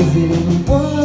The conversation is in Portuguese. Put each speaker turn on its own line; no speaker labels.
Mas não